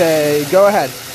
Okay, go ahead.